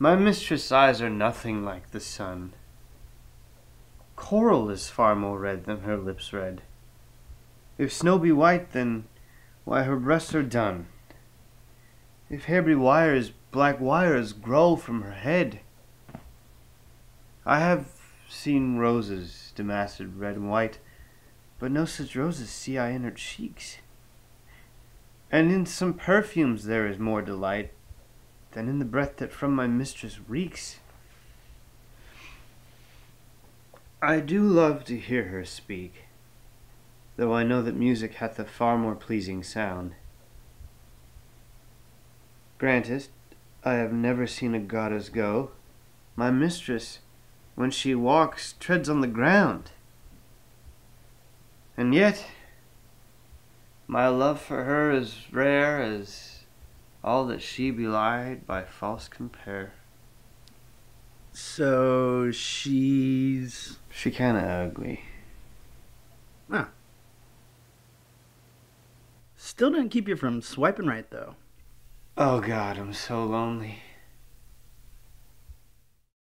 My mistress' eyes are nothing like the sun. Coral is far more red than her lips red. If snow be white, then why her breasts are dun. If hair be wires, black wires grow from her head. I have seen roses damasked red and white, but no such roses see I in her cheeks. And in some perfumes there is more delight than in the breath that from my mistress reeks. I do love to hear her speak, though I know that music hath a far more pleasing sound. Granted, I have never seen a goddess go. My mistress, when she walks, treads on the ground. And yet, my love for her is rare as all that she belied by false compare. So she's. She kinda ugly. Ah. Still didn't keep you from swiping right, though. Oh God, I'm so lonely.